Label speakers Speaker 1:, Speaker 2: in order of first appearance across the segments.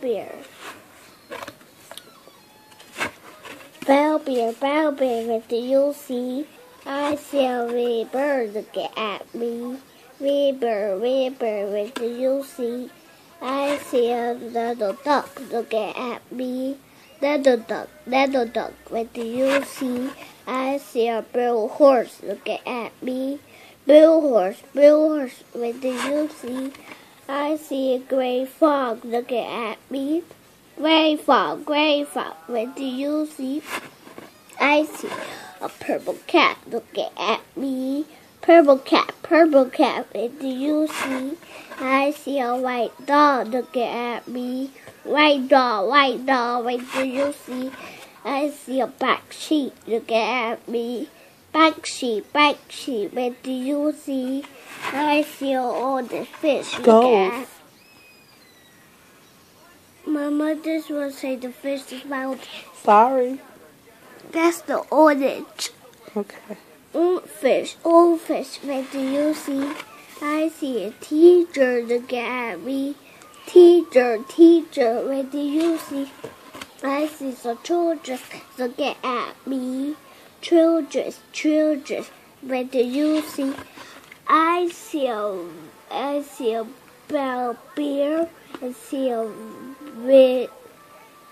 Speaker 1: bear. Bell bear, bell bear, what do you see? I see a red bird looking at me. Red bird, red bird, what do you see? I see a little duck looking at me. Little duck, little duck, what do you see? I see a blue horse looking at me. Blue horse, blue horse, what do you see? I see a gray frog looking at me. Gray frog, gray frog, what do you see? I see a purple cat looking at me. Purple cat, purple cat, what do you see? I see a white dog looking at me. White dog, white dog, what do you see? I see a black sheep looking at me. Black sheep, black sheep, what do you see? I see all the fish
Speaker 2: Go.
Speaker 1: My mother will say the fish is my
Speaker 2: Sorry.
Speaker 1: That's the orange.
Speaker 2: Okay.
Speaker 1: Old fish, old fish, what do you see? I see a teacher looking at me. Teacher, teacher, what do you see? I see the children looking at me. Children, children, what do you see? I see a, I see a bell bear. I see a red,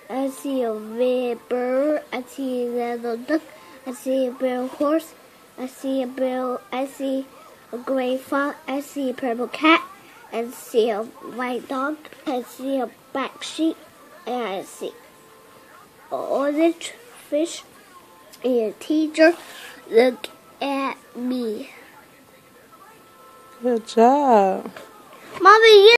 Speaker 1: I see a red bird. I see a little duck. I see a blue horse. I see a blue. I see a gray fox. I see a purple cat. I see a white dog. I see a black sheep. And I see an orange fish. And a teacher look at me.
Speaker 2: Good job.
Speaker 1: Mommy, you